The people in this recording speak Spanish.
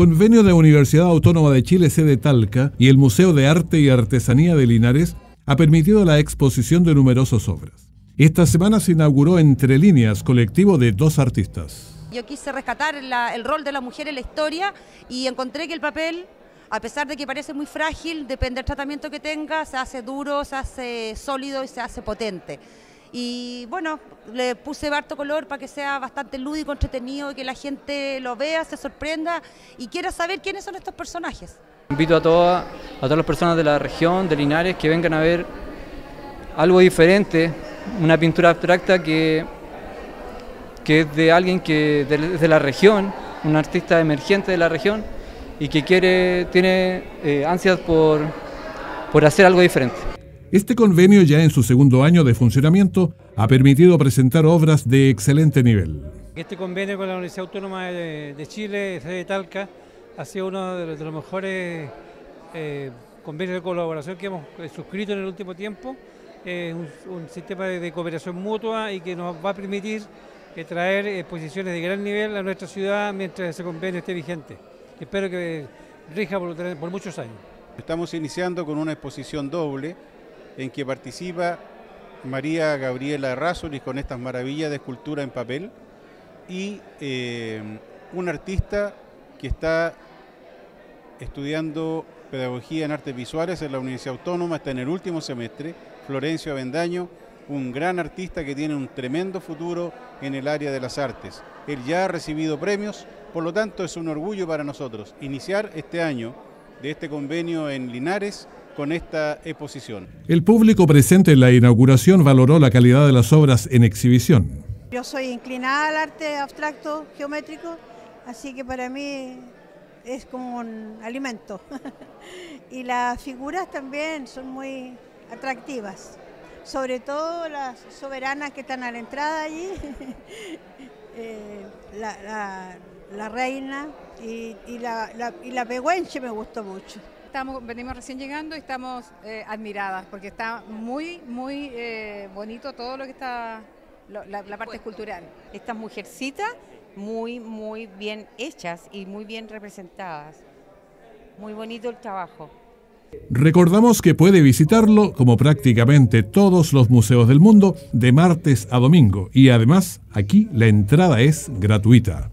Convenio de Universidad Autónoma de Chile, sede Talca, y el Museo de Arte y Artesanía de Linares ha permitido la exposición de numerosas obras. Esta semana se inauguró Entre Líneas, colectivo de dos artistas. Yo quise rescatar el rol de la mujer en la historia y encontré que el papel, a pesar de que parece muy frágil, depende del tratamiento que tenga, se hace duro, se hace sólido y se hace potente. Y bueno, le puse harto color para que sea bastante lúdico, entretenido, y que la gente lo vea, se sorprenda y quiera saber quiénes son estos personajes. Invito a, todas a todas las personas de la región, de Linares, que vengan a ver algo diferente, una pintura abstracta que, que es de alguien que de, la región, un artista emergente de la región y que quiere, tiene eh, ansias por, por hacer algo diferente. Este convenio, ya en su segundo año de funcionamiento, ha permitido presentar obras de excelente nivel. Este convenio con la Universidad Autónoma de, Chile, sede de Talca, ha sido uno de los, mejores eh, convenios de colaboración que hemos eh, suscrito en el último tiempo. Es un, sistema de, cooperación mutua y que nos va a permitir eh, traer exposiciones de gran nivel a nuestra ciudad mientras ese convenio esté vigente. Espero que rija por, por muchos años. Estamos iniciando con una exposición doble en que participa María Gabriela Errázuriz con estas maravillas de escultura en papel y eh, un artista que está estudiando pedagogía en artes visuales en la Universidad Autónoma, está en el último semestre, Florencio Avendaño, un gran artista que tiene un tremendo futuro en el área de las artes. Él ya ha recibido premios, por lo tanto es un orgullo para nosotros iniciar este año de este convenio en Linares con esta exposición. El público presente en la inauguración valoró la calidad de las obras en exhibición. Yo soy inclinada al arte abstracto geométrico, así que para mí es como un alimento. y las figuras también son muy atractivas, sobre todo las soberanas que están a la entrada allí, eh, la, reina y, la, y la pehuenche me gustó mucho estamos, venimos recién llegando y estamos eh, admiradas porque está muy, muy eh, bonito todo lo que está, la, parte cultural. Estas mujercitas muy, muy bien hechas y muy bien representadas. Muy bonito el trabajo. Recordamos que puede visitarlo, como prácticamente todos los museos del mundo, de martes a domingo y además aquí la entrada es gratuita.